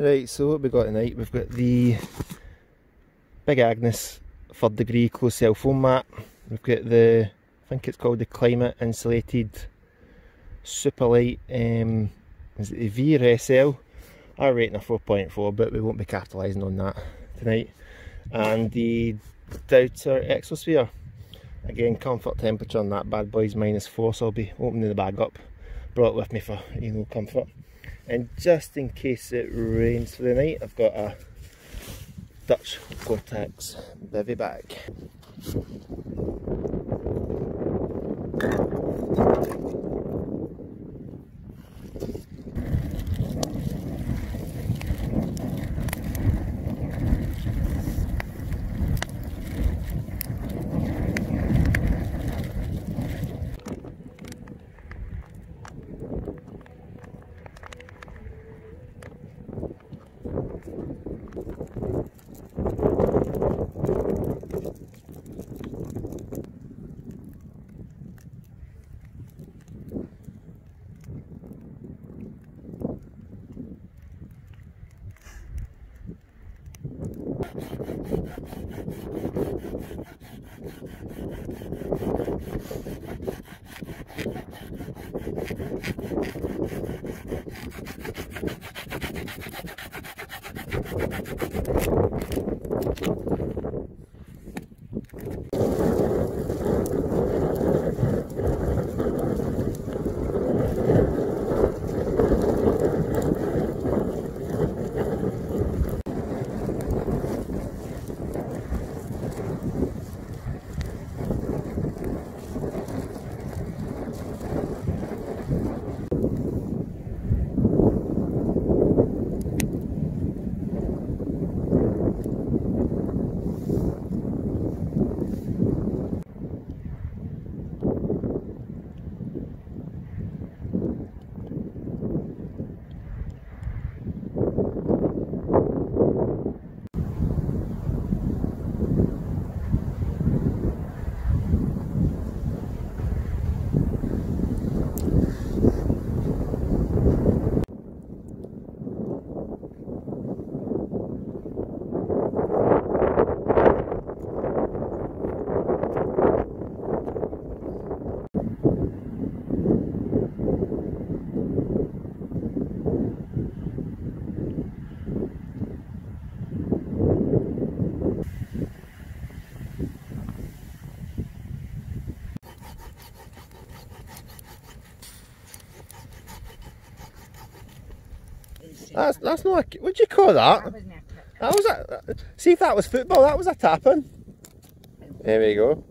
Right, so what we got tonight? We've got the Big Agnes third degree closed cell foam mat. We've got the, think it's called the Klymit Insulated Super Light, um, is it the V or SL? Our rating of 4.4, but we won't be capitalising on that tonight. And the Deuter Exosphere. Again, comfort temperature on that bad boy's minus 4, so I'll be opening the bag up. Brought it with me for, you know, comfort. And just in case it rains for the night, I've got a Dutch Gore-Tex bivy bag. Okay. Thank you. That's that's not. A, what do you call that? That was a. See if that was football. That was a tapping. There we go.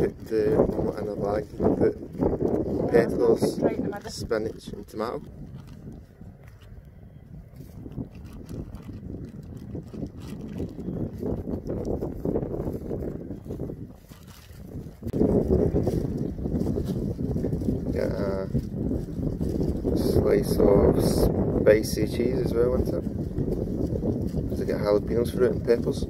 Cook the omelette in a bag. You put peppers, spinach and tomato. Get a slice of spicy cheese as well on top. So get jalapenos for it and peppers.